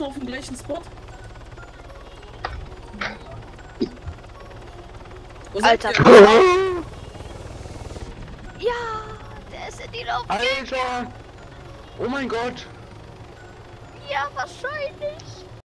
Auto auf dem gleichen Spot? Alter. Ja, der ist in die Luft. Alter! Oh mein Gott! Ja, wahrscheinlich.